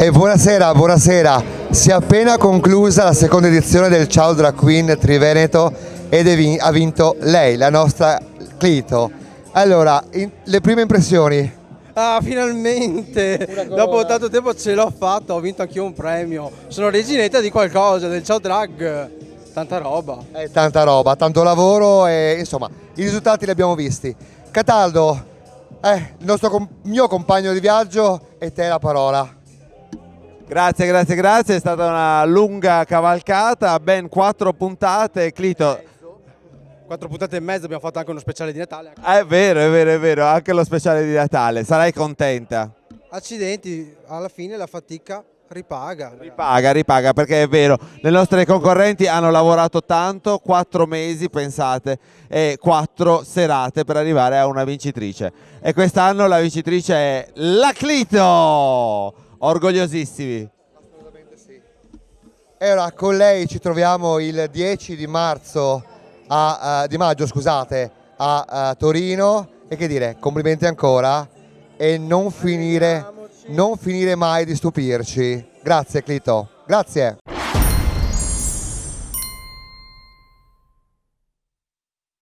E buonasera, buonasera. Si è appena conclusa la seconda edizione del Ciao Drag Queen Triveneto ed ha vinto lei, la nostra Clito. Allora, in- le prime impressioni? Ah, finalmente! Dopo tanto tempo ce l'ho fatta, ho vinto anch'io un premio. Sono reginetta di qualcosa, del ciao drag. Tanta roba. È tanta roba, tanto lavoro e insomma, i risultati li abbiamo visti. Cataldo, eh, il nostro com- mio compagno di viaggio e te la parola. Grazie, grazie, grazie, è stata una lunga cavalcata, ben quattro puntate, Clito. Quattro puntate e mezzo, abbiamo fatto anche uno speciale di Natale. Ah, È vero, è vero, è vero, anche lo speciale di Natale, sarai contenta. Accidenti, alla fine la fatica ripaga. Ripaga, ripaga, perché è vero, le nostre concorrenti hanno lavorato tanto, quattro mesi, pensate, e quattro serate per arrivare a una vincitrice. E quest'anno la vincitrice è la Clito! Orgogliosissimi. E ora con lei ci troviamo il 10 di marzo, a, eh, di maggio scusate, a, a Torino e che dire, complimenti ancora e non finire, non finire mai di stupirci. Grazie Clito, grazie.